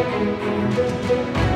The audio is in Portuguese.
Música